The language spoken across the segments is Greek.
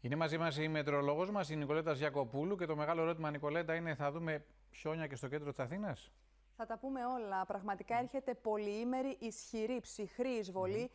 Είναι μαζί μας η μετρολόγος μας, η Νικολέτα Γιακοπούλου. Και το μεγάλο ερώτημα, Νικολέτα, είναι θα δούμε χιόνια και στο κέντρο της Αθήνας; Θα τα πούμε όλα. Πραγματικά έρχεται πολυήμερη, ισχυρή, ψυχρή εισβολή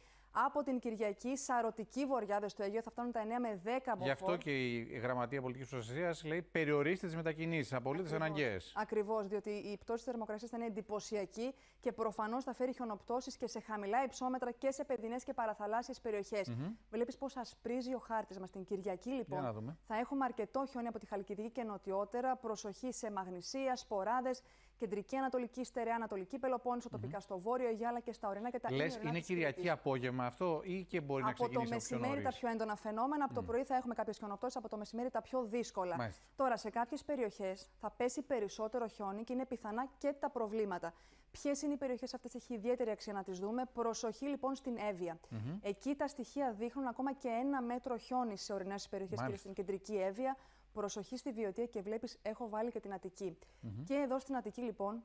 από την Κυριακή, σαρωτική βορειάδε στο Αιγαίο θα φτάνουν τα 9 με 10 μποφόρ. Γι' αυτό και η Γραμματεία Πολιτικής Προστασίας λέει περιορίστε τις μετακινήσεις, απολύτως αναγκαίες. Ακριβώς, διότι η πτώση της θερμοκρασίας θα είναι εντυπωσιακή και προφανώς θα φέρει χιονοπτώσεις και σε χαμηλά υψόμετρα και σε παιδινές και παραθαλάσσιες περιοχές. Mm -hmm. Βλέπεις πώς ασπρίζει ο χάρτης μας. Την Κυριακή, λοιπόν, θα έχουμε αρκετό χιόνι από τη Χαλκιδική και νοτιότερα. Προσοχή σε μαγνησία, σποράδες, κεντρική Ανατολική, στερεά Ανατολική Πελοπόννησο, mm -hmm. τοπικά στο βόρειο Αιγιάλα και στα ορεινά και τα Λες, είναι Κυριακή απόγευμα αυτό ή και μπορεί από να ξεκινήσει Από το μεσημέρι τα πιο έντονα φαινόμενα, από το πρωί θα έχουμε κάποιες χιονοπτώσει, από το μεσημέρι τα πιο δύσκολα. Μάλιστα. Τώρα, σε κάποιες περιοχές θα πέσει περισσότερο χιόνι και είναι πιθανά και τα προβλήματα. Ποιες είναι οι περιοχές αυτές, έχει ιδιαίτερη αξία να τις δούμε. Προσοχή λοιπόν στην Εύβοια. Mm Εκεί τα στοιχεία δείχνουν ακόμα και ένα μέτρο χιόνι σε ορεινές περιοχές και στην κεντρική Εύβοια. Προσοχή στη βιωτεία και βλέπεις, έχω βάλει και την Αττική. Και εδώ στην Αττική λοιπόν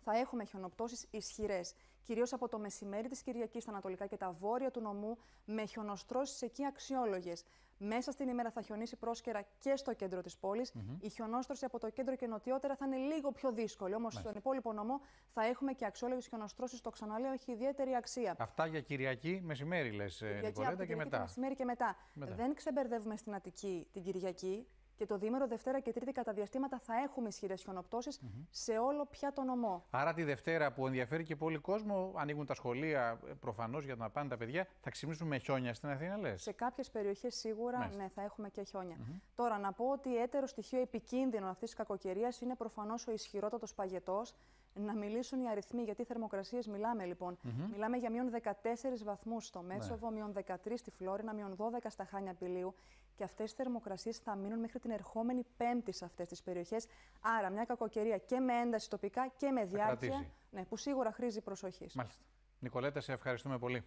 θα έχουμε χιονοπτώσεις ισχυρές, κυρίως από το μεσημέρι της Κυριακής στα ανατολικά και τα βόρεια του νομού, με χιονοστρώσεις εκεί αξιόλογες. Μέσα στην ημέρα θα χιονίσει πρόσκαιρα και στο κέντρο της πόλης. Η χιονόστρωση από το κέντρο και νοτιότερα θα είναι λίγο πιο δύσκολη. Όμως στον υπόλοιπο νομό θα έχουμε και αξιόλογες χιονοστρώσεις. Το ξαναλέω, έχει ιδιαίτερη αξία. Αυτά για Κυριακή μεσημέρι, λες, Νικολέτα, και μετά. Μεσημέρι και μετά. μετά. Δεν ξεμπερδεύουμε στην Αττική την Κυριακή. Και το δίμερο Δευτέρα και Τρίτη κατά διαστήματα θα έχουμε ισχυρές χιονοπτώσεις σε όλο πια το νομό. Άρα τη Δευτέρα που ενδιαφέρει και πολύ κόσμο, ανοίγουν τα σχολεία προφανώς για να πάνε τα παιδιά, θα ξυπνήσουν με χιόνια στην Αθήνα, λες; Σε κάποιες περιοχές σίγουρα ναι, θα έχουμε και χιόνια. Τώρα να πω ότι έτερο στοιχείο επικίνδυνο αυτής της κακοκαιρίας είναι προφανώς ο ισχυρότατος παγετός να μιλήσουν οι αριθμοί. Γιατί θερμοκρασίες μιλάμε λοιπόν. Μιλάμε για μείον 14 βαθμούς στο Μέτσοβο, ναι. μείον 13 στη Φλόρινα, μείον 12 στα Χάνια Πηλίου. Και αυτές οι θερμοκρασίες θα μείνουν μέχρι την ερχόμενη Πέμπτη σε αυτές τις περιοχές. Άρα μια κακοκαιρία και με ένταση τοπικά και με διάρκεια. Ναι, που σίγουρα χρήζει προσοχής. Μάλιστα. Νικολέτα, σε ευχαριστούμε πολύ.